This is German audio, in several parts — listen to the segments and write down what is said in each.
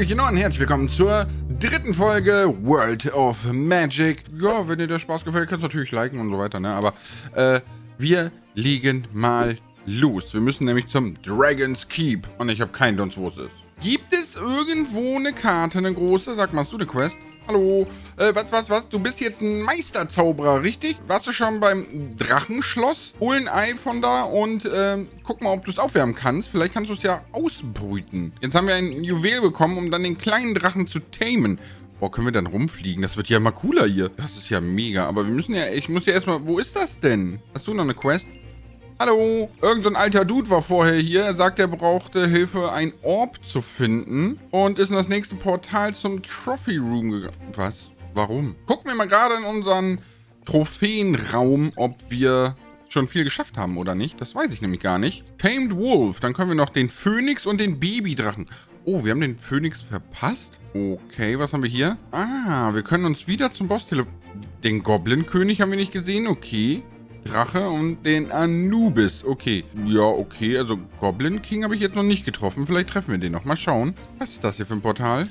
Hallöchen und herzlich willkommen zur dritten Folge World of Magic. Ja, wenn dir der Spaß gefällt, kannst du natürlich liken und so weiter, ne? Aber äh, wir legen mal los. Wir müssen nämlich zum Dragon's Keep. Und ich habe keinen Dunst, wo es ist. Gibt es irgendwo eine Karte, eine große? Sag mal, hast du eine Quest? Hallo? Äh, was, was, was? Du bist jetzt ein Meisterzauberer, richtig? Warst du schon beim Drachenschloss? Hol ein Ei von da und äh, guck mal, ob du es aufwärmen kannst. Vielleicht kannst du es ja ausbrüten. Jetzt haben wir ein Juwel bekommen, um dann den kleinen Drachen zu tamen. Boah, können wir dann rumfliegen? Das wird ja mal cooler hier. Das ist ja mega. Aber wir müssen ja, ich muss ja erstmal, wo ist das denn? Hast du noch eine Quest? Hallo, irgendein alter Dude war vorher hier. Er sagt, er brauchte Hilfe, ein Orb zu finden. Und ist in das nächste Portal zum Trophy Room gegangen. Was? Warum? Gucken wir mal gerade in unseren Trophäenraum, ob wir schon viel geschafft haben oder nicht. Das weiß ich nämlich gar nicht. Tamed Wolf. Dann können wir noch den Phönix und den Babydrachen. Oh, wir haben den Phönix verpasst? Okay, was haben wir hier? Ah, wir können uns wieder zum Boss teleportieren. Den Goblin-König haben wir nicht gesehen. Okay. Drache und den Anubis. Okay. Ja, okay. Also Goblin King habe ich jetzt noch nicht getroffen. Vielleicht treffen wir den noch. Mal schauen. Was ist das hier für ein Portal?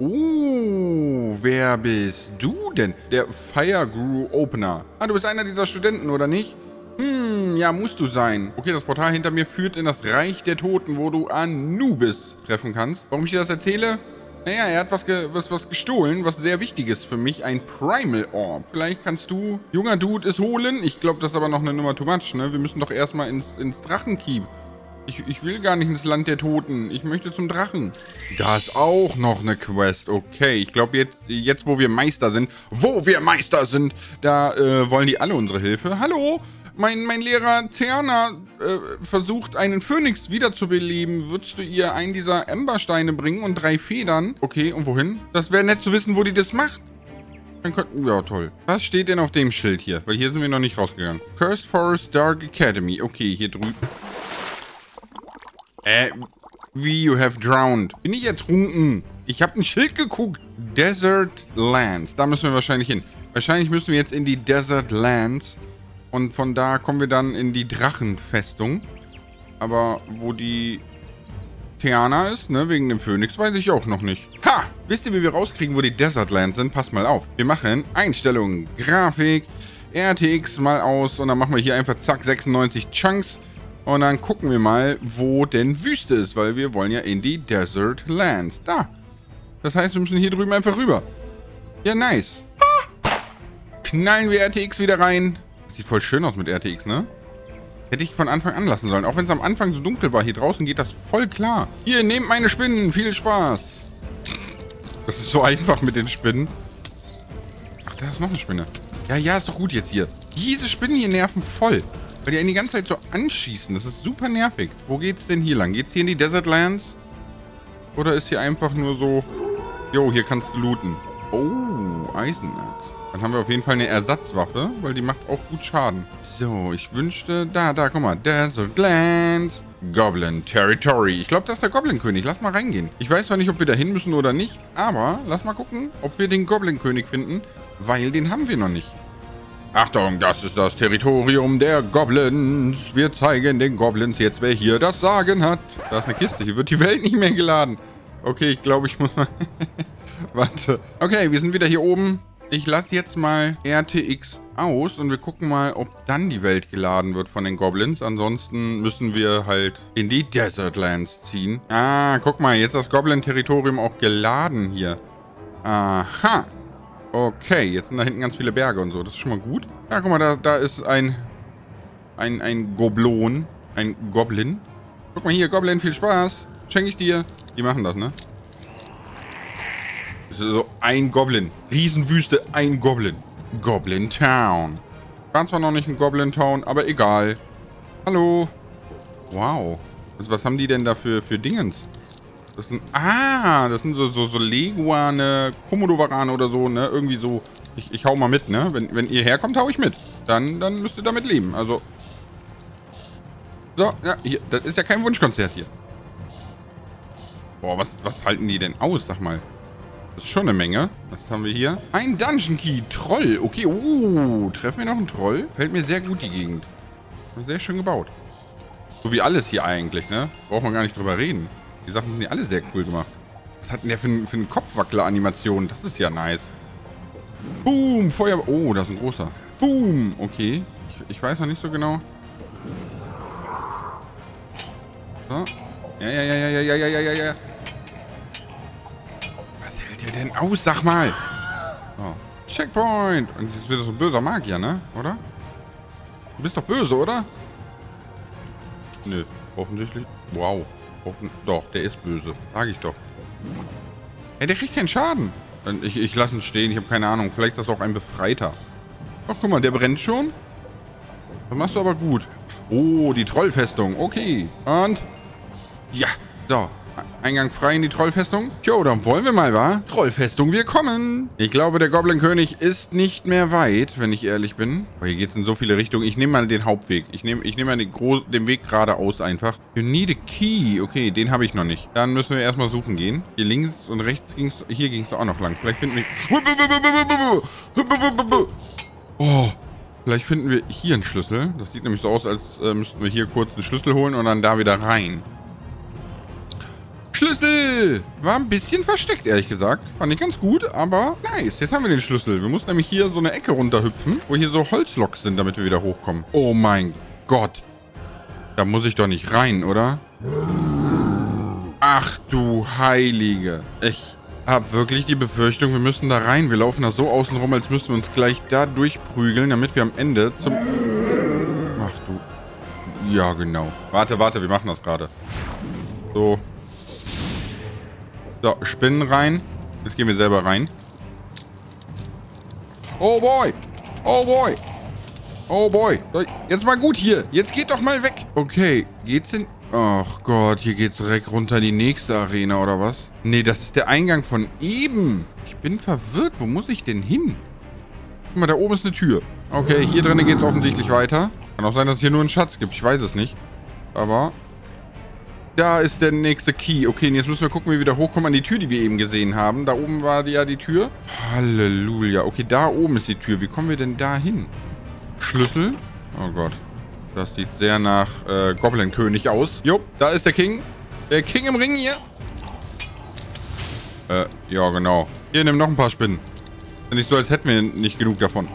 Oh, wer bist du denn? Der Fire Guru Opener. Ah, du bist einer dieser Studenten, oder nicht? Hm, ja, musst du sein. Okay, das Portal hinter mir führt in das Reich der Toten, wo du Anubis treffen kannst. Warum ich dir das erzähle? Naja, er hat was, ge was, was gestohlen, was sehr wichtig ist für mich. Ein Primal Orb. Vielleicht kannst du, junger Dude, es holen. Ich glaube, das ist aber noch eine Nummer too much, ne? Wir müssen doch erstmal ins, ins Drachenkeep. Ich, ich will gar nicht ins Land der Toten. Ich möchte zum Drachen. Da ist auch noch eine Quest. Okay, ich glaube jetzt, jetzt, wo wir Meister sind, wo wir Meister sind, da äh, wollen die alle unsere Hilfe. Hallo? Mein, mein Lehrer Terna äh, versucht, einen Phönix wiederzubeleben. Würdest du ihr einen dieser Embersteine bringen und drei Federn? Okay, und wohin? Das wäre nett zu wissen, wo die das macht. Dann könnten, ja, toll. Was steht denn auf dem Schild hier? Weil hier sind wir noch nicht rausgegangen. Cursed Forest Dark Academy. Okay, hier drüben. Äh, wie you have drowned. Bin ich ertrunken? Ich habe ein Schild geguckt. Desert Lands. Da müssen wir wahrscheinlich hin. Wahrscheinlich müssen wir jetzt in die Desert Lands. Und von da kommen wir dann in die Drachenfestung. Aber wo die Theana ist, ne, wegen dem Phönix, weiß ich auch noch nicht. Ha! Wisst ihr, wie wir rauskriegen, wo die Desertlands sind? Passt mal auf. Wir machen Einstellungen, Grafik, RTX mal aus und dann machen wir hier einfach zack 96 Chunks. Und dann gucken wir mal, wo denn Wüste ist, weil wir wollen ja in die Desert Lands. Da. Das heißt, wir müssen hier drüben einfach rüber. Ja, nice. Knallen wir RTX wieder rein. Sieht voll schön aus mit RTX, ne? Hätte ich von Anfang an lassen sollen. Auch wenn es am Anfang so dunkel war. Hier draußen geht das voll klar. Hier, nehmt meine Spinnen. Viel Spaß. Das ist so einfach mit den Spinnen. Ach, da ist noch eine Spinne. Ja, ja, ist doch gut jetzt hier. Diese Spinnen hier nerven voll. Weil die einen die ganze Zeit so anschießen. Das ist super nervig. Wo geht's denn hier lang? Geht's hier in die Desert Lands? Oder ist hier einfach nur so... Jo, hier kannst du looten. Oh, Eisenachs. Dann haben wir auf jeden Fall eine Ersatzwaffe, weil die macht auch gut Schaden. So, ich wünschte... Da, da, guck mal. Desert Lands. Goblin Territory. Ich glaube, das ist der Goblin-König. Lass mal reingehen. Ich weiß zwar nicht, ob wir da hin müssen oder nicht, aber lass mal gucken, ob wir den Goblin-König finden, weil den haben wir noch nicht. Achtung, das ist das Territorium der Goblins. Wir zeigen den Goblins jetzt, wer hier das Sagen hat. Da ist eine Kiste. Hier wird die Welt nicht mehr geladen. Okay, ich glaube, ich muss mal... Warte. Okay, wir sind wieder hier oben. Ich lasse jetzt mal RTX aus und wir gucken mal, ob dann die Welt geladen wird von den Goblins. Ansonsten müssen wir halt in die Desertlands ziehen. Ah, guck mal, jetzt das Goblin-Territorium auch geladen hier. Aha. Okay, jetzt sind da hinten ganz viele Berge und so. Das ist schon mal gut. Ja, guck mal, da, da ist ein, ein, ein Goblon. Ein Goblin. Guck mal hier, Goblin, viel Spaß. Schenke ich dir. Die machen das, ne? So ein Goblin. Riesenwüste, ein Goblin. Goblin Town. War zwar noch nicht ein Goblin Town, aber egal. Hallo. Wow. Was, was haben die denn da für, für Dingens? Das sind, ah, das sind so, so, so Leguane, Komodowarane oder so, ne? Irgendwie so. Ich, ich hau mal mit, ne? Wenn, wenn ihr herkommt, hau ich mit. Dann, dann müsst ihr damit leben. Also. So, ja, hier. Das ist ja kein Wunschkonzert hier. Boah, was, was halten die denn aus, sag mal? Das ist schon eine Menge. Was haben wir hier? Ein Dungeon Key. Troll. Okay. Uh, treffen wir noch einen Troll? Fällt mir sehr gut die Gegend. Sehr schön gebaut. So wie alles hier eigentlich, ne? Braucht man gar nicht drüber reden. Die Sachen sind ja alle sehr cool gemacht. Was hat denn der für, für eine Kopfwackler-Animation? Das ist ja nice. Boom, Feuer... Oh, das ist ein großer. Boom, okay. Ich, ich weiß noch nicht so genau. So. Ja, ja, ja, ja, ja, ja, ja, ja, ja. Denn aus? Sag mal. So. Checkpoint. Und jetzt wird das so ein böser Magier, ne? Oder? Du bist doch böse, oder? Nö, offensichtlich. Wow. Offen doch, der ist böse. Sag ich doch. Ey, der kriegt keinen Schaden. Ich, ich lasse ihn stehen, ich habe keine Ahnung. Vielleicht ist das auch ein Befreiter. Ach, guck mal, der brennt schon. Das machst du aber gut. Oh, die Trollfestung. Okay. Und? Ja. So. Eingang frei in die Trollfestung. Jo, dann wollen wir mal, wa? Trollfestung, wir kommen. Ich glaube, der Goblin-König ist nicht mehr weit, wenn ich ehrlich bin. Oh, hier geht es in so viele Richtungen. Ich nehme mal den Hauptweg. Ich nehme ich nehm mal den, den Weg geradeaus einfach. You need a key. Okay, den habe ich noch nicht. Dann müssen wir erstmal suchen gehen. Hier links und rechts ging es... Hier ging es auch noch lang. Vielleicht finden wir... Oh, vielleicht finden wir hier einen Schlüssel. Das sieht nämlich so aus, als äh, müssten wir hier kurz einen Schlüssel holen und dann da wieder rein. Schlüssel! War ein bisschen versteckt, ehrlich gesagt. Fand ich ganz gut, aber nice. Jetzt haben wir den Schlüssel. Wir mussten nämlich hier so eine Ecke runterhüpfen, wo hier so Holzloks sind, damit wir wieder hochkommen. Oh mein Gott. Da muss ich doch nicht rein, oder? Ach du Heilige. Ich habe wirklich die Befürchtung, wir müssen da rein. Wir laufen da so außen rum, als müssten wir uns gleich da durchprügeln, damit wir am Ende zum... Ach du... Ja, genau. Warte, warte, wir machen das gerade. So, so, Spinnen rein. Jetzt gehen wir selber rein. Oh boy. Oh boy. Oh boy. Jetzt mal gut hier. Jetzt geht doch mal weg. Okay. Geht's denn... Ach Gott, hier geht's direkt runter in die nächste Arena, oder was? Nee, das ist der Eingang von eben. Ich bin verwirrt. Wo muss ich denn hin? Guck mal, da oben ist eine Tür. Okay, hier drinnen geht's offensichtlich weiter. Kann auch sein, dass es hier nur einen Schatz gibt. Ich weiß es nicht. Aber da ist der nächste Key. Okay, und jetzt müssen wir gucken, wie wir wieder hochkommen an die Tür, die wir eben gesehen haben. Da oben war ja die Tür. Halleluja. Okay, da oben ist die Tür. Wie kommen wir denn da hin? Schlüssel? Oh Gott. Das sieht sehr nach äh, Goblin-König aus. Jo, da ist der King. Der King im Ring hier. Äh, ja, genau. Hier, nimm noch ein paar Spinnen. Ist nicht so, als hätten wir nicht genug davon.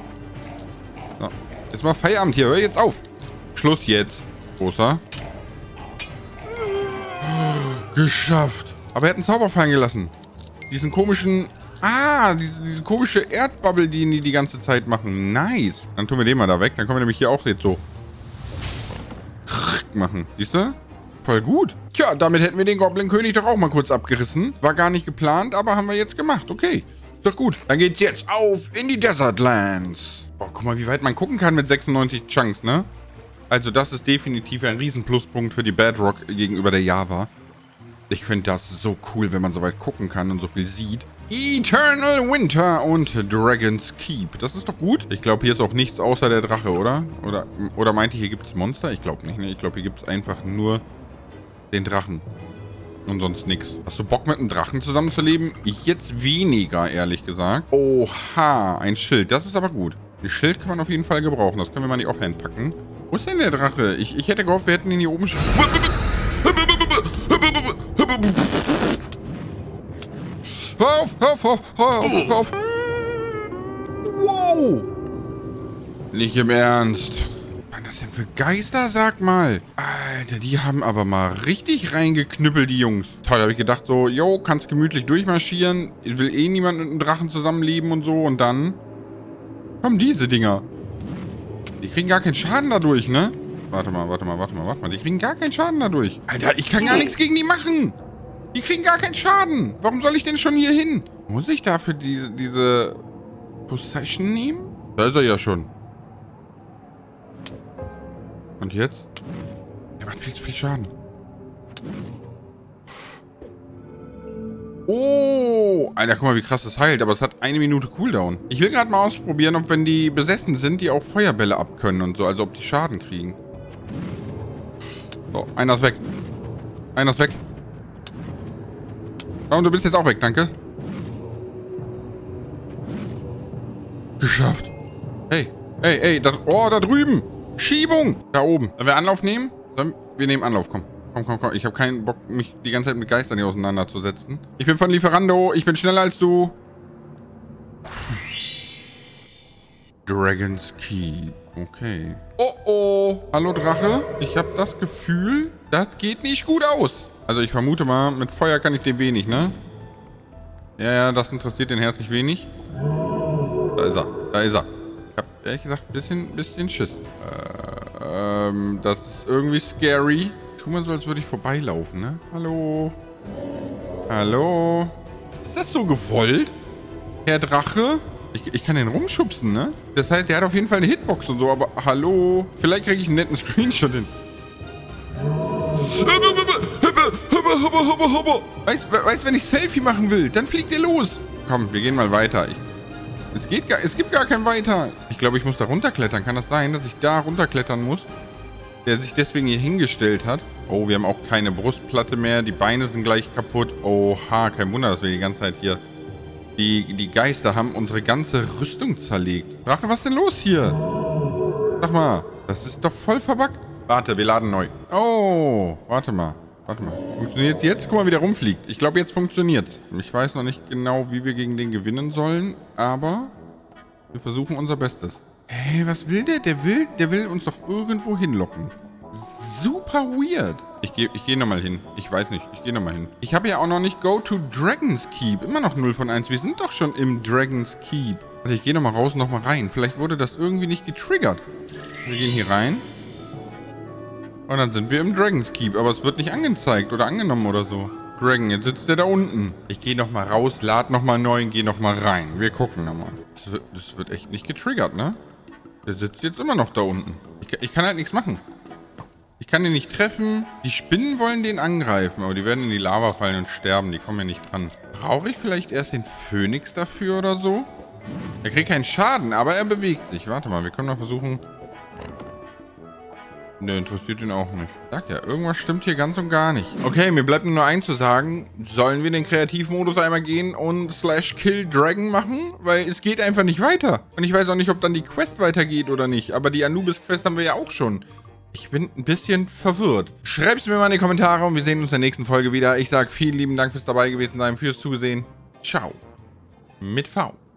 So. Jetzt mal Feierabend hier. Hör jetzt auf. Schluss jetzt. Großer. Geschafft. Aber er hat einen Zauber fallen gelassen. Diesen komischen... Ah, diese, diese komische Erdbubble, die die die ganze Zeit machen. Nice. Dann tun wir den mal da weg. Dann können wir nämlich hier auch jetzt so... machen. Siehst du? Voll gut. Tja, damit hätten wir den Goblin-König doch auch mal kurz abgerissen. War gar nicht geplant, aber haben wir jetzt gemacht. Okay. Doch gut. Dann geht's jetzt auf in die Desert Lands. Oh, guck mal, wie weit man gucken kann mit 96 Chunks, ne? Also das ist definitiv ein Riesenpluspunkt für die Bedrock gegenüber der Java. Ich finde das so cool, wenn man so weit gucken kann und so viel sieht. Eternal Winter und Dragon's Keep. Das ist doch gut. Ich glaube, hier ist auch nichts außer der Drache, oder? Oder, oder meinte hier gibt es Monster? Ich glaube nicht, ne? Ich glaube, hier gibt es einfach nur den Drachen. Und sonst nichts. Hast du Bock, mit einem Drachen zusammenzuleben? Ich jetzt weniger, ehrlich gesagt. Oha, ein Schild. Das ist aber gut. Ein Schild kann man auf jeden Fall gebrauchen. Das können wir mal nicht offhand packen. Wo ist denn der Drache? Ich, ich hätte gehofft, wir hätten ihn hier oben... Hör auf, hör auf, hör auf, hör auf, hör auf. Wow. Nicht im Ernst. Was das denn für Geister, sag mal? Alter, die haben aber mal richtig reingeknüppelt, die Jungs. Toll, habe ich gedacht so, yo, kannst gemütlich durchmarschieren. Ich will eh niemand mit einem Drachen zusammenleben und so. Und dann kommen diese Dinger. Die kriegen gar keinen Schaden dadurch, ne? Warte mal, warte mal, warte mal, warte mal. Die kriegen gar keinen Schaden dadurch. Alter, ich kann gar nichts gegen die machen. Die kriegen gar keinen Schaden. Warum soll ich denn schon hier hin? Muss ich dafür diese, diese Possession nehmen? Da ist er ja schon. Und jetzt? Er macht viel zu viel Schaden. Oh, Alter, guck mal, wie krass das heilt. Aber es hat eine Minute Cooldown. Ich will gerade mal ausprobieren, ob wenn die besessen sind, die auch Feuerbälle abkönnen und so. Also ob die Schaden kriegen. So, einer ist weg. Einer ist weg. Oh, du bist jetzt auch weg, danke. Geschafft. Hey, hey, hey, da, oh, da drüben. Schiebung. Da oben. Sollen wir Anlauf nehmen? Sollen, wir nehmen Anlauf, komm. Komm, komm, komm. Ich habe keinen Bock, mich die ganze Zeit mit Geistern hier auseinanderzusetzen. Ich bin von Lieferando. Ich bin schneller als du. Dragon's Key. Okay. Oh, oh. Hallo, Drache. Ich habe das Gefühl, das geht nicht gut aus. Also ich vermute mal, mit Feuer kann ich dem wenig, ne? Ja, ja, das interessiert den herzlich wenig. Da ist er. Da ist er. Ich habe ehrlich gesagt ein bisschen, bisschen Schiss. Äh, ähm, das ist irgendwie scary. Tu mal so, als würde ich vorbeilaufen, ne? Hallo? Hallo? Ist das so gewollt? Herr Drache? Ich, ich kann den rumschubsen, ne? Das heißt, der hat auf jeden Fall eine Hitbox und so, aber hallo? Vielleicht kriege ich einen netten Screenshot hin. Weißt, weißt wenn ich Selfie machen will, dann fliegt der los. Komm, wir gehen mal weiter. Ich, es, geht gar, es gibt gar kein Weiter. Ich glaube, ich muss da runterklettern. Kann das sein, dass ich da runterklettern muss? Der sich deswegen hier hingestellt hat. Oh, wir haben auch keine Brustplatte mehr. Die Beine sind gleich kaputt. Oha, kein Wunder, dass wir die ganze Zeit hier... Die, die Geister haben unsere ganze Rüstung zerlegt. Drache, was ist denn los hier? Sag mal, das ist doch voll verbuggt. Warte, wir laden neu. Oh, warte mal. Warte mal. Funktioniert jetzt? Guck mal, wie der rumfliegt. Ich glaube, jetzt funktioniert's. Ich weiß noch nicht genau, wie wir gegen den gewinnen sollen, aber wir versuchen unser Bestes. Hey, was will der? Der will, der will uns doch irgendwo hinlocken. Super weird. Ich gehe ich geh nochmal hin. Ich weiß nicht. Ich gehe nochmal hin. Ich habe ja auch noch nicht Go to Dragon's Keep. Immer noch 0 von 1. Wir sind doch schon im Dragon's Keep. Also ich gehe nochmal raus und nochmal rein. Vielleicht wurde das irgendwie nicht getriggert. Wir gehen hier rein. Und dann sind wir im Dragon's Keep. Aber es wird nicht angezeigt oder angenommen oder so. Dragon, jetzt sitzt der da unten. Ich gehe nochmal raus, lad nochmal neu und gehe nochmal rein. Wir gucken nochmal. Das wird, das wird echt nicht getriggert, ne? Der sitzt jetzt immer noch da unten. Ich, ich kann halt nichts machen. Ich kann den nicht treffen. Die Spinnen wollen den angreifen, aber die werden in die Lava fallen und sterben. Die kommen ja nicht dran. Brauche ich vielleicht erst den Phönix dafür oder so? Er kriegt keinen Schaden, aber er bewegt sich. Warte mal, wir können mal versuchen... Ne, interessiert ihn auch nicht. Sag ja, irgendwas stimmt hier ganz und gar nicht. Okay, mir bleibt nur eins zu sagen. Sollen wir den Kreativmodus einmal gehen und slash kill Dragon machen? Weil es geht einfach nicht weiter. Und ich weiß auch nicht, ob dann die Quest weitergeht oder nicht. Aber die Anubis-Quest haben wir ja auch schon. Ich bin ein bisschen verwirrt. Schreibt es mir mal in die Kommentare und wir sehen uns in der nächsten Folge wieder. Ich sage vielen lieben Dank fürs dabei gewesen sein, fürs Zusehen. Ciao. Mit V.